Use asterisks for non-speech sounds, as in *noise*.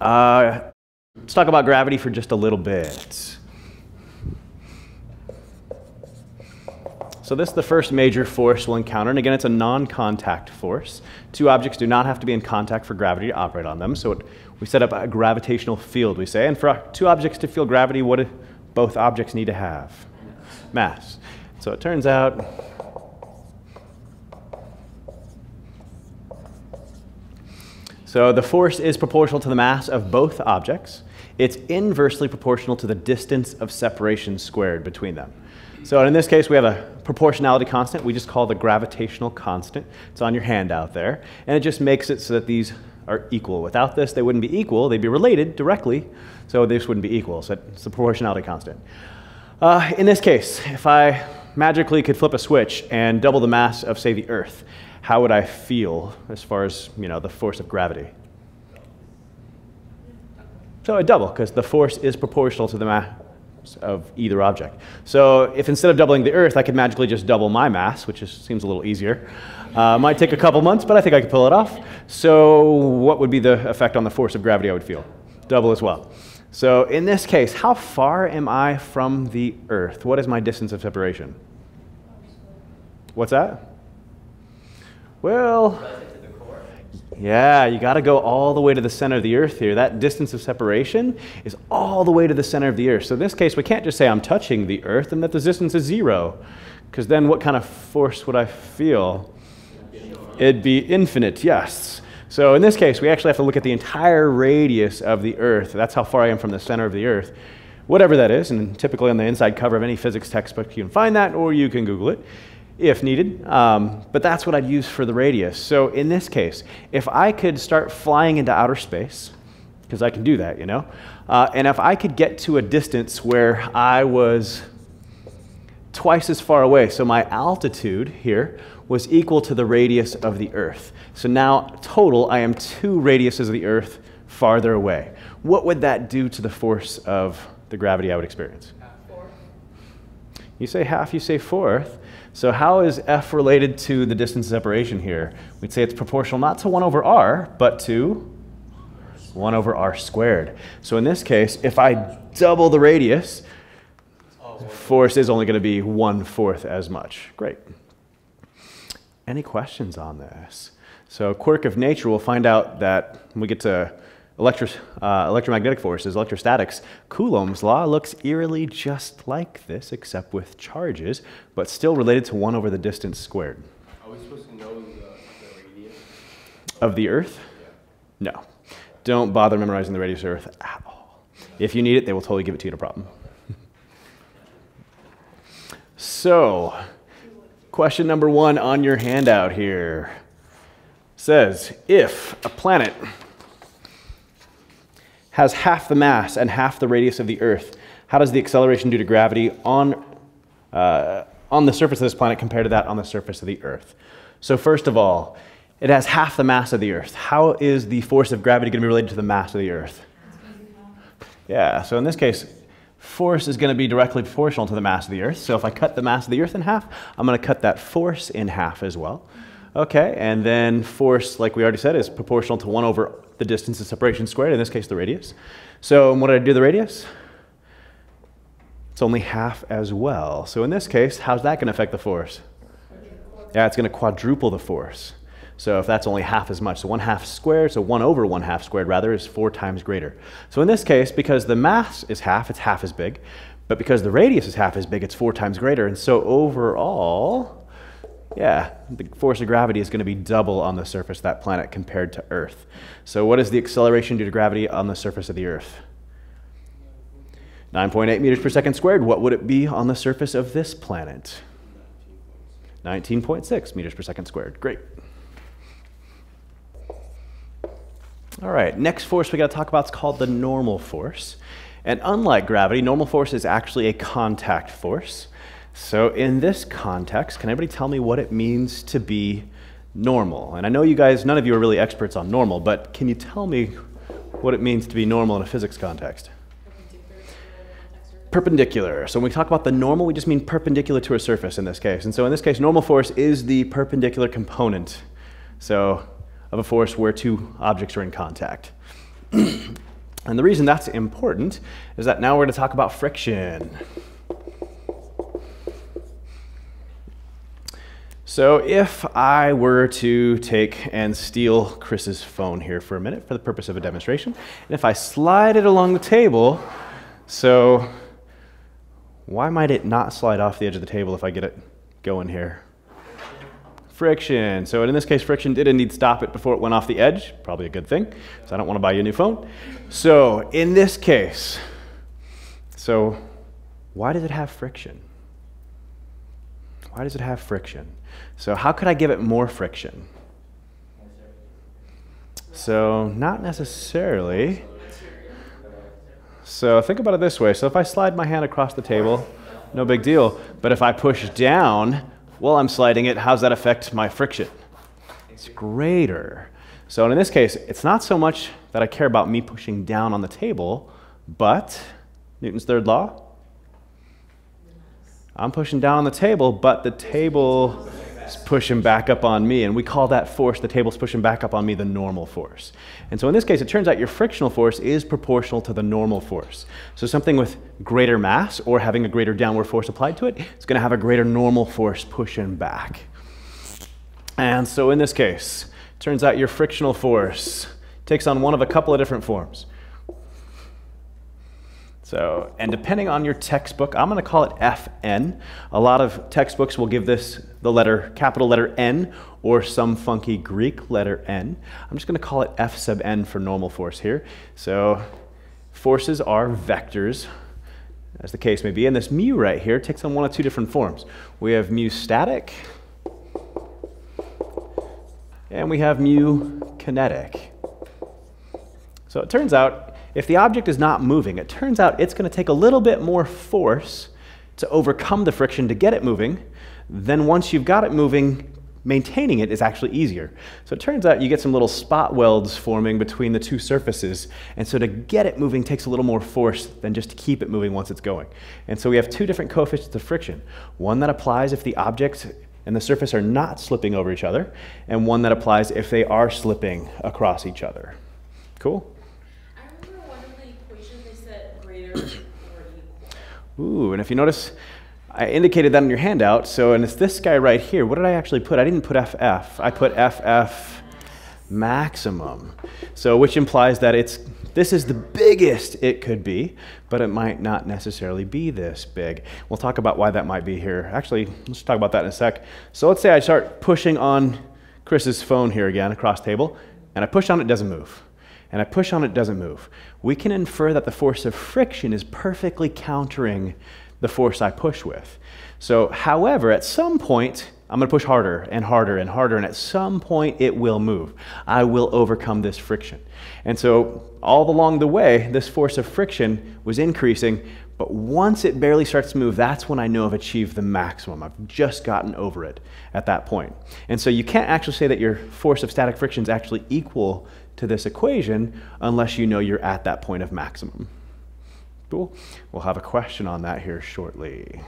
Uh, let's talk about gravity for just a little bit. So this is the first major force we'll encounter, and again, it's a non-contact force. Two objects do not have to be in contact for gravity to operate on them, so it, we set up a gravitational field, we say, and for two objects to feel gravity, what do both objects need to have? Mass. So it turns out So the force is proportional to the mass of both objects. It's inversely proportional to the distance of separation squared between them. So in this case, we have a proportionality constant we just call the gravitational constant. It's on your handout there. And it just makes it so that these are equal. Without this, they wouldn't be equal. They'd be related directly, so this wouldn't be equal. So it's the proportionality constant. Uh, in this case, if I magically could flip a switch and double the mass of, say, the Earth, how would I feel as far as, you know, the force of gravity? So a double, because the force is proportional to the mass of either object. So if instead of doubling the Earth, I could magically just double my mass, which is, seems a little easier, uh, might take a couple months, but I think I could pull it off. So what would be the effect on the force of gravity I would feel? Double as well. So in this case, how far am I from the Earth? What is my distance of separation? What's that? Well, yeah, you got to go all the way to the center of the earth here. That distance of separation is all the way to the center of the earth. So in this case, we can't just say I'm touching the earth and that the distance is zero, because then what kind of force would I feel? It'd be infinite, yes. So in this case, we actually have to look at the entire radius of the earth. That's how far I am from the center of the earth. Whatever that is, and typically on the inside cover of any physics textbook, you can find that, or you can Google it if needed, um, but that's what I'd use for the radius. So in this case, if I could start flying into outer space, because I can do that, you know, uh, and if I could get to a distance where I was twice as far away, so my altitude here was equal to the radius of the Earth. So now, total, I am two radiuses of the Earth farther away. What would that do to the force of the gravity I would experience? Half, You say half, you say fourth. So how is f related to the distance separation here? We'd say it's proportional not to 1 over r, but to 1 over r squared. So in this case, if I double the radius, force is only going to be one-fourth as much. Great. Any questions on this? So quirk of nature, we'll find out that we get to uh, electromagnetic forces, electrostatics, Coulomb's law looks eerily just like this, except with charges, but still related to 1 over the distance squared. Are we supposed to know the, the radius? Of the Earth? Yeah. No. Don't bother memorizing the radius of Earth at all. If you need it, they will totally give it to you, no problem. *laughs* so, question number one on your handout here says, if a planet has half the mass and half the radius of the Earth, how does the acceleration due to gravity on, uh, on the surface of this planet compare to that on the surface of the Earth? So first of all, it has half the mass of the Earth. How is the force of gravity going to be related to the mass of the Earth? Yeah, so in this case, force is going to be directly proportional to the mass of the Earth. So if I cut the mass of the Earth in half, I'm going to cut that force in half as well. Okay, and then force, like we already said, is proportional to 1 over the distance of separation squared, in this case the radius. So what did I do the radius? It's only half as well. So in this case, how's that going to affect the force? Yeah, it's going to quadruple the force. So if that's only half as much, so 1 half squared, so 1 over 1 half squared rather is 4 times greater. So in this case, because the mass is half, it's half as big. But because the radius is half as big, it's 4 times greater. And so overall, yeah, the force of gravity is going to be double on the surface of that planet compared to Earth. So what is the acceleration due to gravity on the surface of the Earth? 9.8 meters per second squared. What would it be on the surface of this planet? 19.6 meters per second squared. Great. All right, next force we got to talk about is called the normal force. And unlike gravity, normal force is actually a contact force. So in this context, can anybody tell me what it means to be normal? And I know you guys, none of you are really experts on normal, but can you tell me what it means to be normal in a physics context? Perpendicular. So when we talk about the normal, we just mean perpendicular to a surface in this case. And so in this case, normal force is the perpendicular component. So of a force where two objects are in contact. *clears throat* and the reason that's important is that now we're going to talk about friction. So if I were to take and steal Chris's phone here for a minute for the purpose of a demonstration, and if I slide it along the table, so why might it not slide off the edge of the table if I get it going here? Friction. So in this case, friction did indeed stop it before it went off the edge. Probably a good thing, because I don't want to buy you a new phone. So in this case, so why does it have friction? Why does it have friction? So, how could I give it more friction? So, not necessarily. So, think about it this way. So, if I slide my hand across the table, no big deal. But if I push down while I'm sliding it, how does that affect my friction? It's greater. So, in this case, it's not so much that I care about me pushing down on the table, but Newton's third law I'm pushing down on the table, but the table is pushing back up on me. And we call that force, the table's pushing back up on me, the normal force. And so in this case, it turns out your frictional force is proportional to the normal force. So something with greater mass or having a greater downward force applied to it, it's going to have a greater normal force pushing back. And so in this case, turns out your frictional force takes on one of a couple of different forms. So, and depending on your textbook, I'm going to call it FN. A lot of textbooks will give this the letter, capital letter N, or some funky Greek letter N. I'm just going to call it F sub N for normal force here. So, forces are vectors, as the case may be. And this mu right here takes on one of two different forms. We have mu static, and we have mu kinetic. So it turns out if the object is not moving, it turns out it's going to take a little bit more force to overcome the friction to get it moving. Then once you've got it moving, maintaining it is actually easier. So it turns out you get some little spot welds forming between the two surfaces. And so to get it moving takes a little more force than just to keep it moving once it's going. And so we have two different coefficients of friction. One that applies if the object and the surface are not slipping over each other, and one that applies if they are slipping across each other. Cool? Ooh, and if you notice, I indicated that in your handout. So, and it's this guy right here. What did I actually put? I didn't put FF. I put FF maximum. So, which implies that it's this is the biggest it could be, but it might not necessarily be this big. We'll talk about why that might be here. Actually, let's talk about that in a sec. So let's say I start pushing on Chris's phone here again across table, and I push on it, doesn't move and I push on it, doesn't move, we can infer that the force of friction is perfectly countering the force I push with. So, however, at some point, I'm going to push harder and harder and harder, and at some point it will move. I will overcome this friction. And so, all along the way, this force of friction was increasing, but once it barely starts to move, that's when I know I've achieved the maximum. I've just gotten over it at that point. And so, you can't actually say that your force of static friction is actually equal to this equation unless you know you're at that point of maximum. Cool. We'll have a question on that here shortly.